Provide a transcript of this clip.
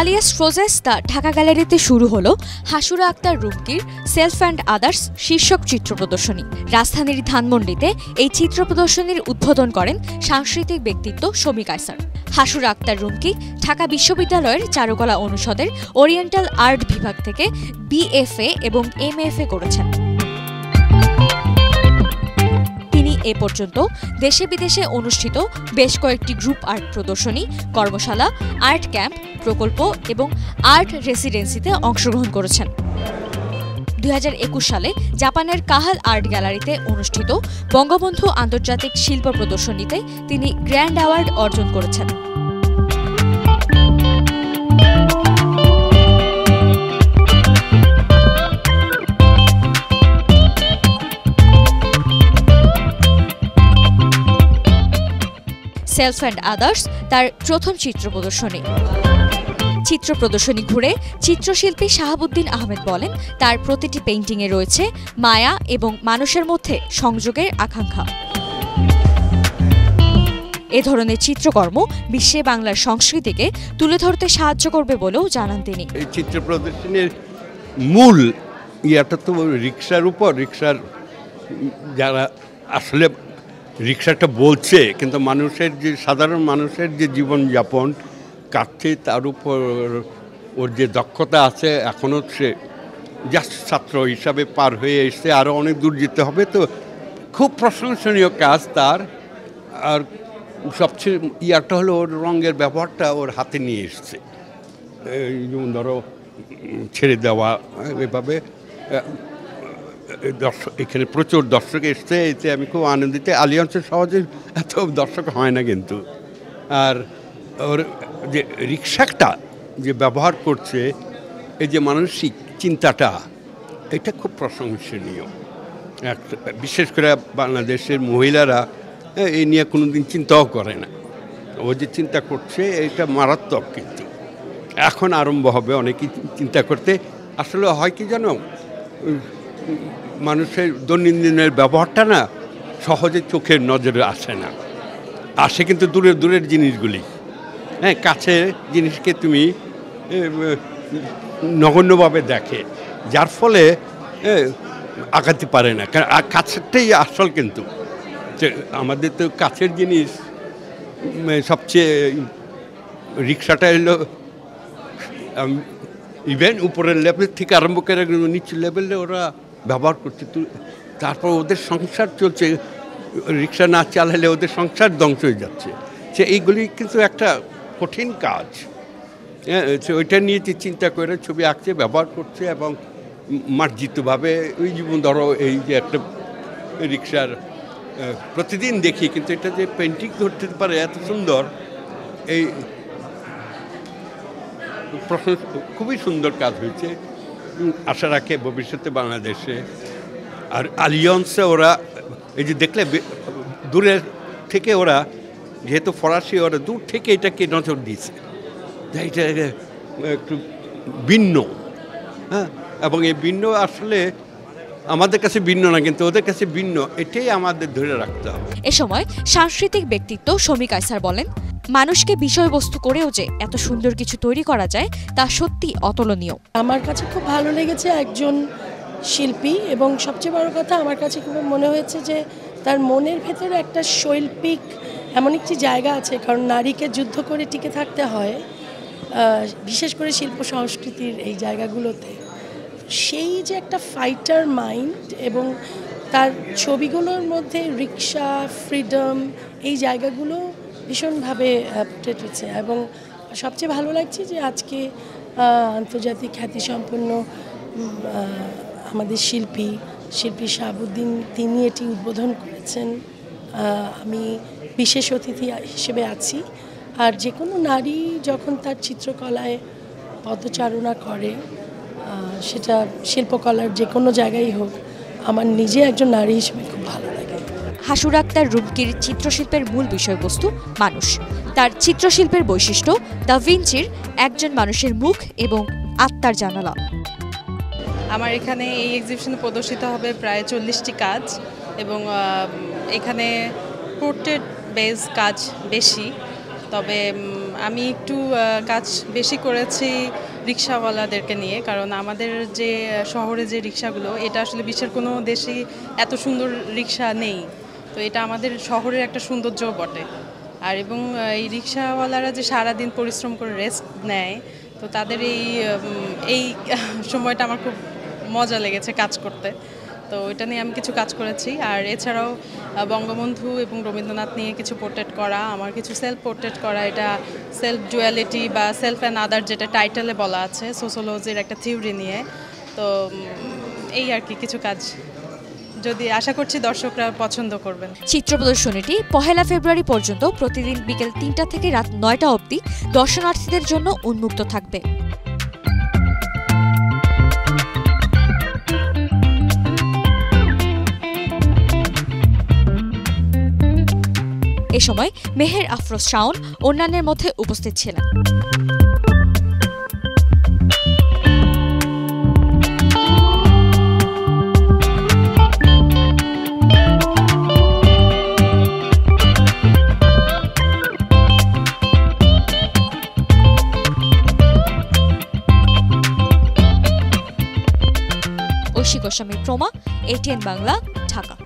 Alias ফ্রোজেস্তা Dhaka গ্যালারিতে শুরু হলো হাসুরা আক্তার রুমকির সেলফ অ্যান্ড আদার্স শীর্ষক চিত্র প্রদর্শনী। রাজধানীর ধানমন্ডিতে এই চিত্র প্রদর্শনীর উদ্বোধন করেন সাংস্কৃতিক ব্যক্তিত্ব শমী কায়সার। হাসুরা আক্তার রুমকি ঢাকা বিশ্ববিদ্যালয়ের চারুকলা অনুষদের ওরিয়েন্টাল আর্ট বিভাগ থেকে বিএফএ এবং এমএফএ করেছেন। এ পর্যন্ত দেশে বিদেশে অনুষ্ঠিত বেশ কয়েকটি গ্রুপ আর্ট প্রদর্শনী, কর্মশালা, আর্ট ক্যাম্প, প্রকল্প এবং আর্ট রেসিডেন্সিতে অংশগ্রহণ করেছেন। দু হাজার একুশ সালে জাপানের কাহাল আর্ট গ্যালারিতে অনুষ্ঠিত বঙ্গবন্ধু আন্তর্জাতিক শিল্প প্রদর্শনীতে তিনি গ্র্যান্ড অ্যাওয়ার্ড অর্জন করেছেন। সেলফ অ্যান্ড আদার্স তার প্রথম চিত্র প্রদর্শনী। চিত্র প্রদর্শনী ঘুরে চিত্রশিল্পী শাহাবুদ্দিন আহমেদ বলেন, তার প্রতিটি পেইন্টিংয়ে রয়েছে মায়া এবং মানুষের মধ্যে সংযোগের আকাঙ্ক্ষা। এ ধরনের চিত্রকর্ম বিশ্বে বাংলার সংস্কৃতিকে তুলে ধরতে সাহায্য করবে বলেও জানান তিনি। এই চিত্র প্রদর্শনীর মূল ইয়াটা তো রিক্সার উপর, রিক্সার যারা আসলে রিক্সাটা বলছে, কিন্তু মানুষের যে, সাধারণ মানুষের যে জীবনযাপন কাটছে তার উপর ওর যে দক্ষতা আছে, এখনও সে জাস্ট ছাত্র হিসাবে পার হয়ে এসছে, আরও অনেক দূর যেতে হবে, তো খুব প্রশংসনীয় কাজ তার। আর সবচেয়ে ইয়াটা হলো ওর রঙের ব্যবহারটা ওর হাতে নিয়ে এসছে। যেমন ধরো, ছেড়ে দেওয়া, এভাবে দর্শক, এখানে প্রচুর দর্শক এসছে এতে আমি খুব আনন্দিত। আলিয়ান্সের সহজে এত দর্শক হয় না কিন্তু। আর ওর যে রিক্সাটা যে ব্যবহার করছে, এই যে মানসিক চিন্তাটা, এটা খুব প্রশংসনীয়। বিশেষ করে বাংলাদেশের মহিলারা এই নিয়ে কোনো দিন চিন্তাও করে না। ও যে চিন্তা করছে, এটা মারাত্মক কিন্তু। এখন আরম্ভ হবে অনেকেই চিন্তা করতে। আসলে হয় কি জানো? মানুষের দৈনন্দিনের ব্যবহারটা না সহজে চোখের নজরে আসে না। আসে কিন্তু দূরের দূরের জিনিসগুলি। হ্যাঁ কাছে জিনিসকে তুমি নগণ্যভাবে দেখে। যার ফলে এ, আগাতে পারে না। কারণ কাছেরটাই আসল কিন্তু। আমাদের তো কাছের জিনিস সবচেয়ে রিক্সাটা এলো ইভেন উপরের লেভেল থেকে আরম্ভ করে নিচু লেভেলে ওরা ব্যবহার করছে তারপর ওদের সংসার চলছে, রিক্সা না চালালে ওদের সংসার ধ্বংস হয়ে যাচ্ছে। সে এইগুলি কিন্তু একটা কঠিন কাজ। হ্যাঁ ওইটা নিয়ে যে চিন্তা করে ছবি আঁকছে, ব্যবহার করছে এবং মার্জিতভাবে, ওই জীবন ধরো এই যে একটা রিক্সার প্রতিদিন দেখি, কিন্তু এটা যে পেন্টিং ধরতে পারে এত সুন্দর, এই প্রশংস- খুবই সুন্দর কাজ হয়েছে। আশা রাখে ভবিষ্যতে বাংলাদেশে। আর আলিয়ন্সে ওরা, এই যে দেখলে দূরের থেকে ওরা, যেহেতু ফরাসি, ওরা দূর থেকে এটাকে নজর দিয়েছে। এটা একটু ভিন্ন। হ্যাঁ? এবং এই ভিন্ন আসলে আমাদের কাছে ভিন্ন না কিন্তু ওদের কাছে ভিন্ন এটাই আমাদের ধরে রাখতে হবে। এ সময় সাংস্কৃতিক ব্যক্তিত্ব শমী কায়সার বলেন মানুষকে বিষয়বস্তু করেও যে এত সুন্দর কিছু তৈরি করা যায় তা সত্যি অতুলনীয়। আমার কাছে খুব ভালো লেগেছে একজন শিল্পী এবং সবচেয়ে বড় কথা আমার কাছে খুব মনে হয়েছে যে তার মনের ভেতরে একটা শৈল্পিক এমন একটি জায়গা আছে কারণ নারীকে যুদ্ধ করে টিকে থাকতে হয় বিশেষ করে শিল্প সংস্কৃতির এই জায়গাগুলোতে। সেই যে একটা ফাইটার মাইন্ড এবং তার ছবিগুলোর মধ্যে রিক্সা ফ্রিডম এই জায়গাগুলো ভীষণভাবে হচ্ছে এবং সবচেয়ে ভালো লাগছে যে আজকে আন্তর্জাতিক খ্যাতিসম্পন্ন আমাদের শিল্পী শিল্পী শাহাবুদ্দিন, তিনি এটি উদ্বোধন করেছেন। আমি বিশেষ অতিথি হিসেবে আছি। আর যে কোনো নারী যখন তার চিত্রকলায় পদচারণা করে সেটা শিল্পকলার যে কোনো জায়গায় হোক আমার নিজে একজন নারী হিসেবে খুব ভালো লাগে। হাসুর আক্তার রুমকির চিত্রশিল্পের মূল বিষয়বস্তু মানুষ। তার চিত্রশিল্পের বৈশিষ্ট্য দ্য ভিঞ্চির একজন মানুষের মুখ এবং আত্মার জানালা। আমার এখানে এই এক্সিবিশনে প্রদর্শিত হবে প্রায় চল্লিশটি কাজ এবং এখানে পোর্ট্রেট বেজ কাজ বেশি। তবে আমি একটু কাজ বেশি করেছি রিক্সাওয়ালাদেরকে নিয়ে, কারণ আমাদের যে শহরে যে রিক্সাগুলো, এটা আসলে বিশ্বের কোনো দেশেই এত সুন্দর রিক্সা নেই। তো এটা আমাদের শহরের একটা সৌন্দর্যও বটে। আর এবং এই রিক্সাওয়ালারা যে সারাদিন পরিশ্রম করে রেস্ট নেয়, তো তাদের এই এই সময়টা আমার খুব মজা লেগেছে কাজ করতে। তো এটা নিয়ে আমি কিছু কাজ করেছি। আর এছাড়াও বঙ্গবন্ধু এবং রবীন্দ্রনাথ নিয়ে কিছু পোর্ট্রেট করা, আমার কিছু সেলফ পোর্ট্রেট করা, এটা সেলফ ডুয়ালিটি বা সেলফ অ্যান্ড আদার যেটা টাইটেলে বলা আছে সোশ্যোলজির একটা থিওরি নিয়ে। তো এই আর কি কিছু কাজ যদি আশা করছি দর্শকরা পছন্দ করবেন। চিত্র প্রদর্শনীটি পহেলা ফেব্রুয়ারি পর্যন্ত প্রতিদিন বিকেল তিনটা থেকে রাত নয়টা অবধি দর্শনার্থীদের জন্য উন্মুক্ত থাকবে। এ সময় মেহের আফরোজ শাওন অন্যান্যের মধ্যে উপস্থিত ছিলেন। ঐশী গোস্বামী প্রমা, এটিএন বাংলা, ঢাকা।